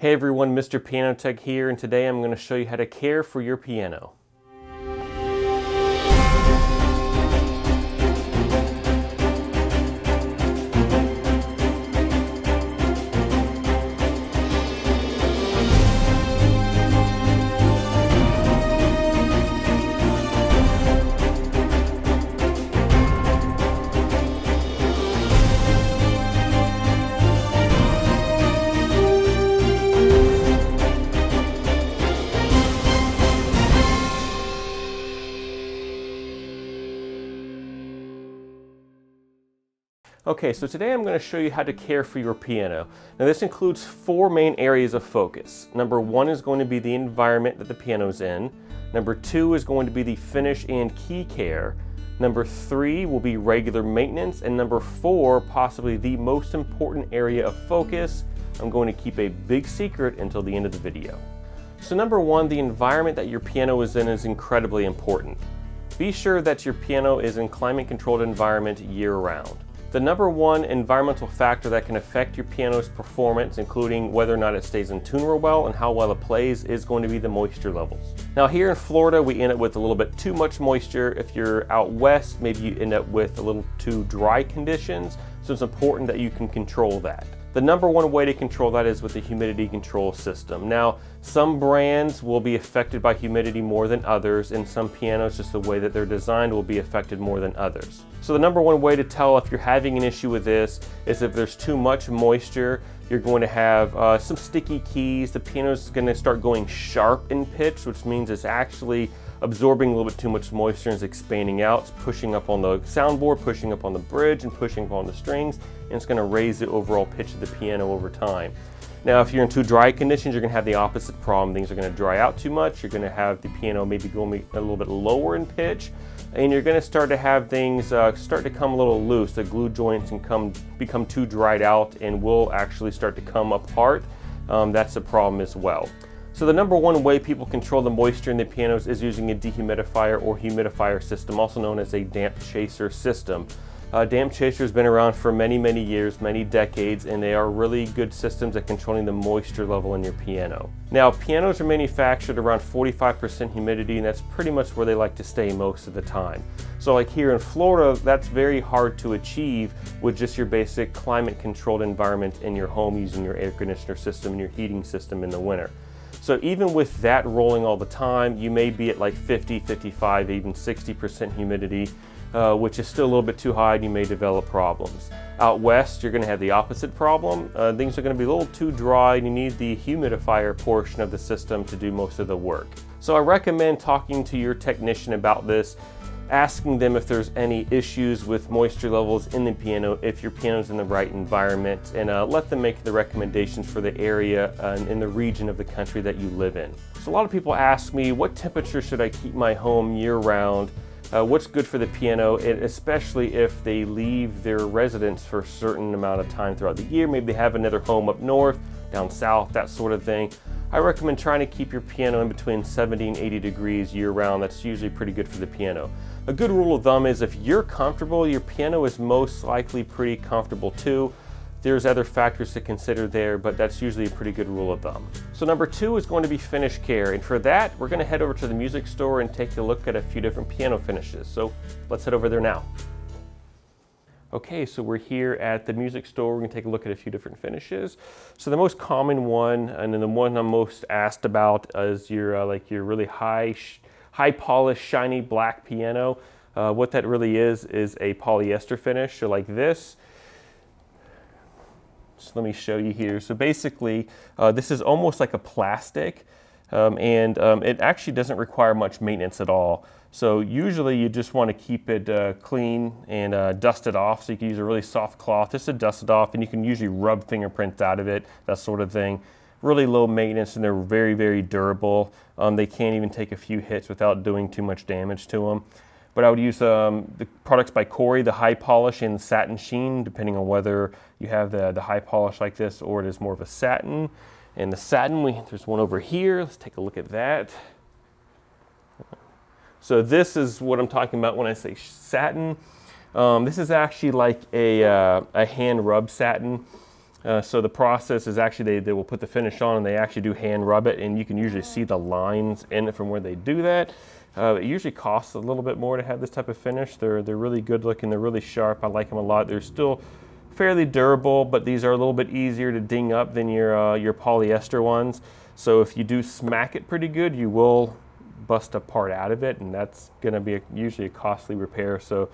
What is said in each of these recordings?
Hey everyone, Mr. Piano Tech here, and today I'm going to show you how to care for your piano. Okay, so today I'm going to show you how to care for your piano. Now this includes four main areas of focus. Number one is going to be the environment that the piano's in. Number two is going to be the finish and key care. Number three will be regular maintenance. And number four, possibly the most important area of focus, I'm going to keep a big secret until the end of the video. So number one, the environment that your piano is in is incredibly important. Be sure that your piano is in climate controlled environment year round. The number one environmental factor that can affect your piano's performance, including whether or not it stays in tune real well and how well it plays, is going to be the moisture levels. Now here in Florida, we end up with a little bit too much moisture. If you're out west, maybe you end up with a little too dry conditions. So it's important that you can control that. The number one way to control that is with the humidity control system. Now, some brands will be affected by humidity more than others, and some pianos, just the way that they're designed, will be affected more than others. So the number one way to tell if you're having an issue with this is if there's too much moisture, you're going to have uh, some sticky keys. The piano is going to start going sharp in pitch, which means it's actually absorbing a little bit too much moisture and is expanding out. It's pushing up on the soundboard, pushing up on the bridge, and pushing up on the strings, and it's going to raise the overall pitch of the piano over time. Now, if you're in too dry conditions, you're going to have the opposite problem. Things are going to dry out too much. You're going to have the piano maybe going a little bit lower in pitch, and you're going to start to have things uh, start to come a little loose. The glue joints can come become too dried out and will actually start to come apart. Um, that's a problem as well. So the number one way people control the moisture in the pianos is using a dehumidifier or humidifier system, also known as a Dampp-Chaser system. Uh, Dampp-Chaser has been around for many, many years, many decades, and they are really good systems at controlling the moisture level in your piano. Now, pianos are manufactured around 45% humidity, and that's pretty much where they like to stay most of the time. So like here in Florida, that's very hard to achieve with just your basic climate controlled environment in your home using your air conditioner system and your heating system in the winter. So even with that rolling all the time, you may be at like 50, 55, even 60% humidity, uh, which is still a little bit too high and you may develop problems. Out west, you're gonna have the opposite problem. Uh, things are gonna be a little too dry and you need the humidifier portion of the system to do most of the work. So I recommend talking to your technician about this asking them if there's any issues with moisture levels in the piano, if your piano's in the right environment, and uh, let them make the recommendations for the area uh, and in the region of the country that you live in. So a lot of people ask me, what temperature should I keep my home year round? Uh, what's good for the piano, especially if they leave their residence for a certain amount of time throughout the year. Maybe they have another home up north, down south, that sort of thing. I recommend trying to keep your piano in between 70 and 80 degrees year round. That's usually pretty good for the piano. A good rule of thumb is if you're comfortable, your piano is most likely pretty comfortable too. There's other factors to consider there, but that's usually a pretty good rule of thumb. So number two is going to be finish care. And for that, we're gonna head over to the music store and take a look at a few different piano finishes. So let's head over there now. Okay, so we're here at the music store. We're gonna take a look at a few different finishes. So the most common one, and then the one I'm most asked about is your uh, like your really high high polished, shiny black piano. Uh, what that really is, is a polyester finish. So like this, so let me show you here. So basically, uh, this is almost like a plastic, um, and um, it actually doesn't require much maintenance at all. So usually you just want to keep it uh, clean and uh, dust it off. So you can use a really soft cloth just to dust it off, and you can usually rub fingerprints out of it, that sort of thing really low maintenance and they're very, very durable. Um, they can't even take a few hits without doing too much damage to them. But I would use um, the products by Cory, the high polish and satin sheen, depending on whether you have the, the high polish like this or it is more of a satin. And the satin, we, there's one over here. Let's take a look at that. So this is what I'm talking about when I say satin. Um, this is actually like a, uh, a hand rub satin. Uh, so the process is actually they, they will put the finish on and they actually do hand rub it and you can usually see the lines in it from where they do that. Uh, it usually costs a little bit more to have this type of finish. They're, they're really good looking, they're really sharp. I like them a lot. They're still fairly durable, but these are a little bit easier to ding up than your, uh, your polyester ones. So if you do smack it pretty good, you will bust a part out of it, and that's going to be a, usually a costly repair. So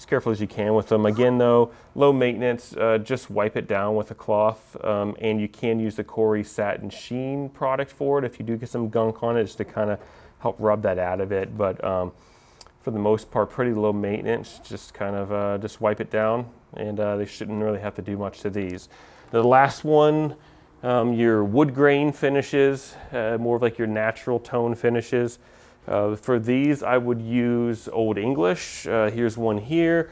as careful as you can with them. Again, though, low maintenance, uh, just wipe it down with a cloth, um, and you can use the Cory Satin Sheen product for it if you do get some gunk on it, just to kind of help rub that out of it. But um, for the most part, pretty low maintenance. Just kind of uh, just wipe it down, and uh, they shouldn't really have to do much to these. The last one um, your wood grain finishes, uh, more of like your natural tone finishes. Uh, for these, I would use Old English. Uh, here's one here.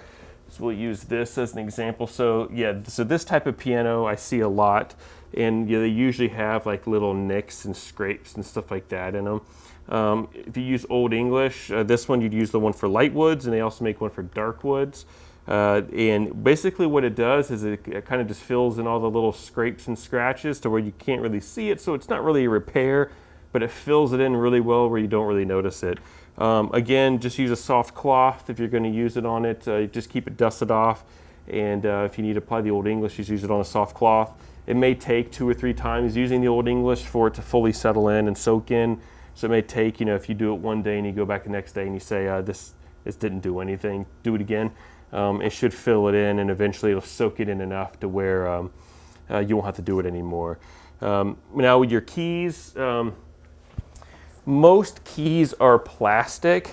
So we'll use this as an example. So yeah, so this type of piano I see a lot, and they usually have like little nicks and scrapes and stuff like that in them. Um, if you use Old English, uh, this one you'd use the one for light woods, and they also make one for dark woods. Uh, and basically what it does is it, it kind of just fills in all the little scrapes and scratches to where you can't really see it. So it's not really a repair, but it fills it in really well where you don't really notice it. Um, again, just use a soft cloth if you're going to use it on it. Uh, just keep it dusted off. And uh, if you need to apply the Old English, just use it on a soft cloth. It may take two or three times using the Old English for it to fully settle in and soak in. So it may take, you know, if you do it one day and you go back the next day and you say, uh, this, this didn't do anything, do it again um, it should fill it in and eventually it'll soak it in enough to where um, uh, you won't have to do it anymore. Um, now with your keys, um, most keys are plastic,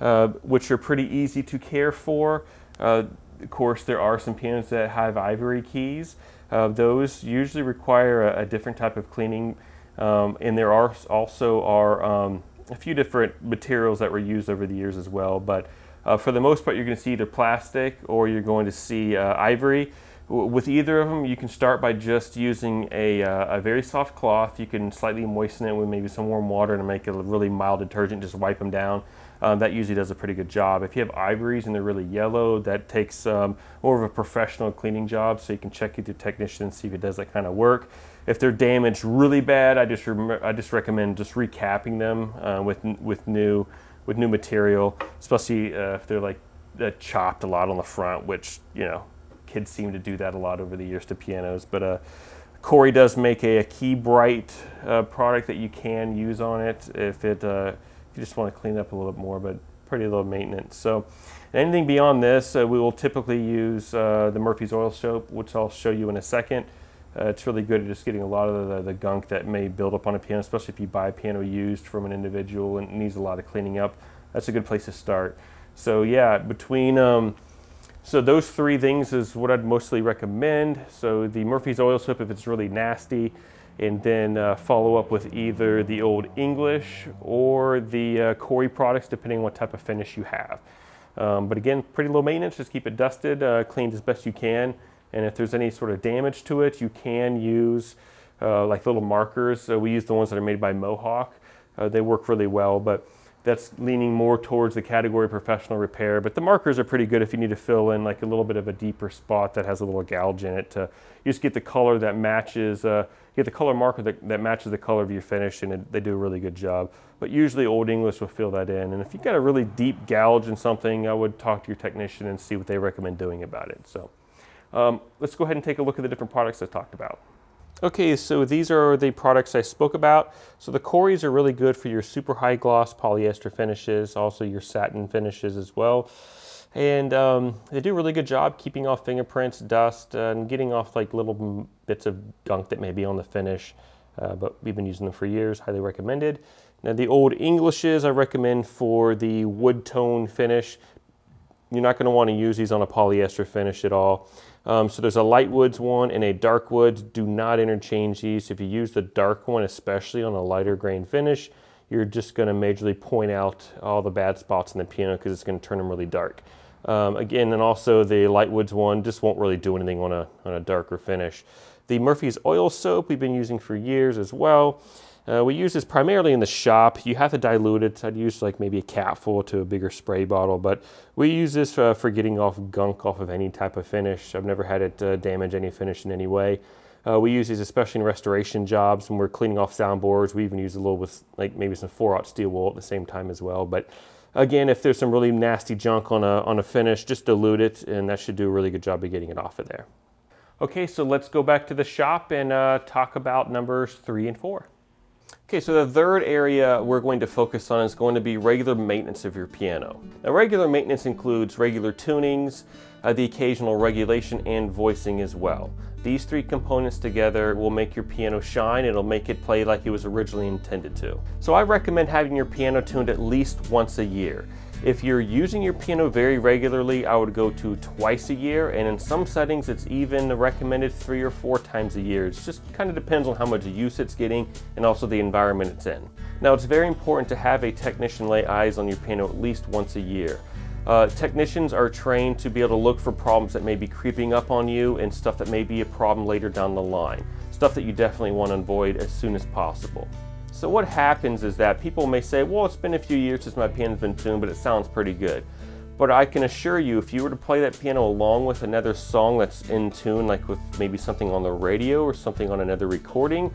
uh, which are pretty easy to care for. Uh, of course, there are some pianos that have ivory keys. Uh, those usually require a, a, different type of cleaning, um, and there are also are um, a few different materials that were used over the years as well. But uh, for the most part, you're going to see either plastic or you're going to see uh, ivory. With either of them, you can start by just using a, uh, a very soft cloth. You can slightly moisten it with maybe some warm water to make it a really mild detergent, just wipe them down. Um, that usually does a pretty good job. If you have ivories and they're really yellow, that takes um, more of a professional cleaning job, so you can check with your technician and see if it does that kind of work. If they're damaged really bad, I just, I just recommend just recapping them uh, with, with new with new material, especially uh, if they're like uh, chopped a lot on the front, which you know kids seem to do that a lot over the years to pianos. But uh, Cory does make a, a Key Bright uh, product that you can use on it if it uh, if you just want to clean up a little bit more, but pretty low maintenance. So anything beyond this, we will typically use the Murphy's Oil Soap, which I'll show you in a second. Uh, it's really good at just getting a lot of the, the, gunk that may build up on a piano, especially if you buy a piano used from an individual and needs a lot of cleaning up. That's a good place to start. So yeah, between um, so those three things is what I'd mostly recommend. So the Murphy's Oil Soap if it's really nasty, and then uh, follow up with either the Old English or the uh, Cory products, depending on what type of finish you have. Um, but again, pretty low maintenance. Just keep it dusted, uh, cleaned as best you can. And if there's any sort of damage to it, you can use uh, like little markers. we use the ones that are made by Mohawk. Uh, they work really well, but that's leaning more towards the category professional repair. But the markers are pretty good if you need to fill in like a little bit of a deeper spot that has a little gouge in it. To, you just get the color that matches, uh, get the color marker that, that, matches the color of your finish, and it, they do a really good job. But usually Old English will fill that in. And if you've got a really deep gouge in something, I would talk to your technician and see what they recommend doing about it. So. Um, let's go ahead and take a look at the different products I talked about. Okay, so these are the products I spoke about. So the Corys are really good for your super high gloss polyester finishes, also your satin finishes as well. And um, they do a really good job keeping off fingerprints, dust, uh, and getting off like little bits of gunk that may be on the finish. Uh, but we've been using them for years, highly recommended. Now the Old Englishes I recommend for the wood tone finish. You're not going to want to use these on a polyester finish at all. Um, so there's a light woods one and a dark woods. Do not interchange these. If you use the dark one, especially on a lighter grain finish, you're just going to majorly point out all the bad spots in the piano because it's going to turn them really dark. Um, again, and also the light woods one just won't really do anything on a, on a darker finish. The Murphy's Oil Soap we've been using for years as well. Uh, we use this primarily in the shop. You have to dilute it. I'd use like maybe a capful to a bigger spray bottle, but we use this uh, for getting off gunk off of any type of finish. I've never had it uh, damage any finish in any way. Uh, we use these especially in restoration jobs when we're cleaning off soundboards. We even use a little with like maybe some 4-aught steel wool at the same time as well. But again, if there's some really nasty junk on a, on a finish, just dilute it and that should do a really good job of getting it off of there. Okay, so let's go back to the shop and uh, talk about numbers three and four. Okay, so the third area we're going to focus on is going to be regular maintenance of your piano. Now regular maintenance includes regular tunings, uh, the occasional regulation, and voicing as well. These three components together will make your piano shine. It'll make it play like it was originally intended to. So I recommend having your piano tuned at least once a year. If you're using your piano very regularly, I would go to twice a year, and in some settings, it's even recommended three or four times a year. It just kind of depends on how much use it's getting and also the environment it's in. Now, it's very important to have a technician lay eyes on your piano at least once a year. Uh, technicians are trained to be able to look for problems that may be creeping up on you and stuff that may be a problem later down the line. Stuff that you definitely want to avoid as soon as possible. So what happens is that people may say, well, it's been a few years since my piano's been tuned, but it sounds pretty good. But I can assure you, if you were to play that piano along with another song that's in tune, like with maybe something on the radio or something on another recording,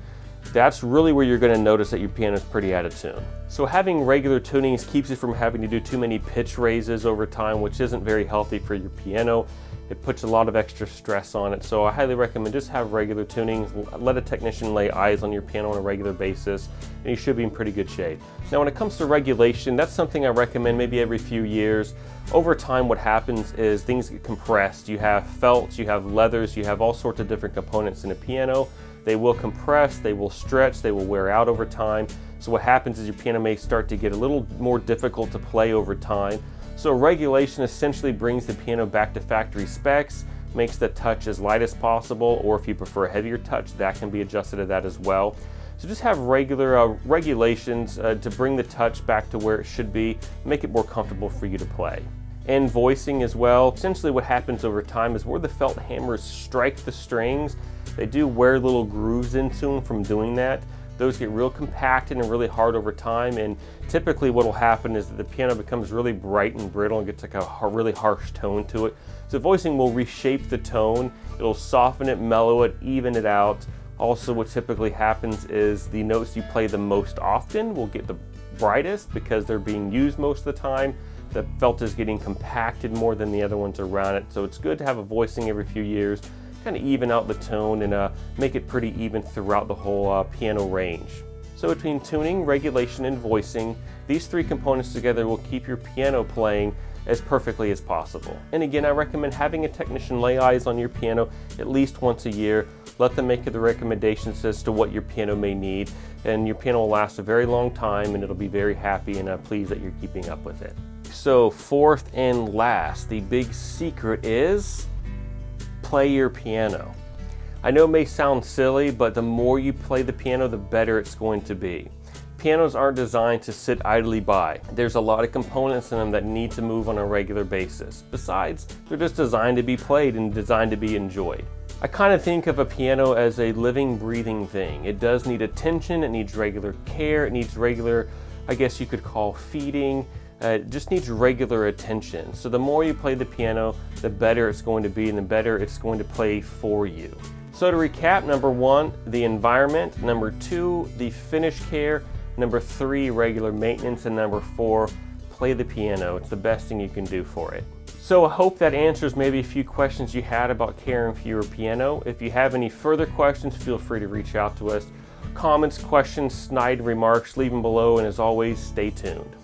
that's really where you're going to notice that your piano is pretty out of tune. So having regular tunings keeps you from having to do too many pitch raises over time, which isn't very healthy for your piano. It puts a lot of extra stress on it. So I highly recommend just have regular tunings. Let a technician lay eyes on your piano on a regular basis, and you should be in pretty good shape. Now when it comes to regulation, that's something I recommend maybe every few years. Over time, what happens is things get compressed. You have felts, you have leathers, you have all sorts of different components in a piano. They will compress, they will stretch, they will wear out over time. So what happens is your piano may start to get a little more difficult to play over time. So regulation essentially brings the piano back to factory specs, makes the touch as light as possible, or if you prefer a heavier touch, that can be adjusted to that as well. So just have regular uh, regulations uh, to bring the touch back to where it should be, make it more comfortable for you to play. And voicing as well. Essentially what happens over time is where the felt hammers strike the strings, they do wear little grooves into them from doing that. Those get real compacted and really hard over time and typically what will happen is that the piano becomes really bright and brittle and gets like a really harsh tone to it. So voicing will reshape the tone, it'll soften it, mellow it, even it out. Also what typically happens is the notes you play the most often will get the brightest because they're being used most of the time. The felt is getting compacted more than the other ones around it. So it's good to have a voicing every few years kind of even out the tone and uh, make it pretty even throughout the whole uh, piano range. So between tuning, regulation, and voicing, these three components together will keep your piano playing as perfectly as possible. And again, I recommend having a technician lay eyes on your piano at least once a year. Let them make the recommendations as to what your piano may need, and your piano will last a very long time and it'll be very happy and uh, pleased that you're keeping up with it. So fourth and last, the big secret is play your piano. I know it may sound silly, but the more you play the piano, the better it's going to be. Pianos aren't designed to sit idly by. There's a lot of components in them that need to move on a regular basis. Besides, they're just designed to be played and designed to be enjoyed. I kind of think of a piano as a living, breathing thing. It does need attention, it needs regular care, it needs regular, I guess you could call feeding, uh, it just needs regular attention. So the more you play the piano, the better it's going to be and the better it's going to play for you. So to recap, number one, the environment. Number two, the finish care. Number three, regular maintenance. And number four, play the piano. It's the best thing you can do for it. So I hope that answers maybe a few questions you had about caring for your piano. If you have any further questions, feel free to reach out to us. Comments, questions, snide remarks, leave them below. And as always, stay tuned.